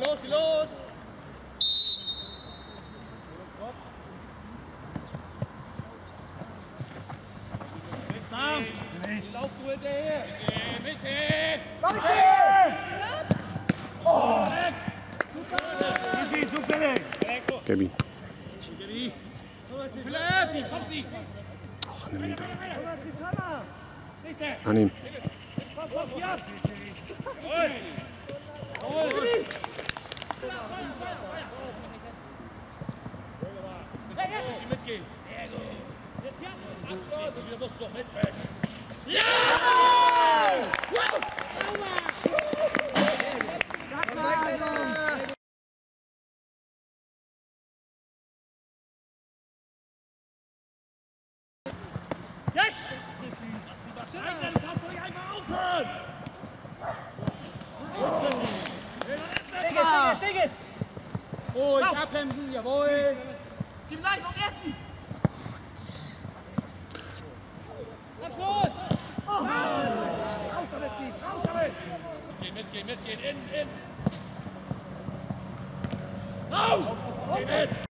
Geh los, geh los! Lauf du hinterher! Mitte! Easy, zufällig. Gabi. Philipp, komm sie! Ach, eine Meter. Annehmen. Muss sie mitgehen! Abschluss, da musst du doch mit! Jetzt! Dann kannst du nicht einfach aufhören! Ruhig, abbremsen, jawohl. Gib leicht vom ersten! Abschluss! Oh. Aus damit, Steve! Aus damit! Mitgehen, mitgehen, mitgehen! Innen, innen! Raus! Geh mit!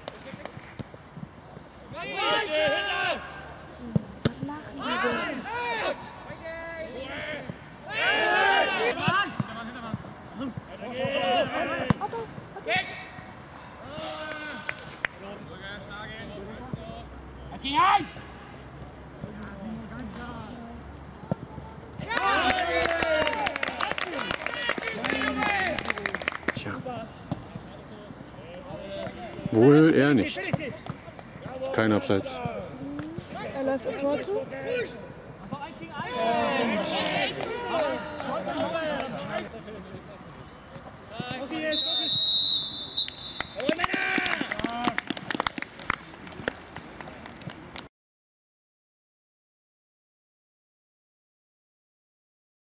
Tja. Wohl eher nicht. Kein Abseits. Er läuft auf Tor zu.